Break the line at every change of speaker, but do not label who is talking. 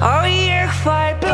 Al je gefeit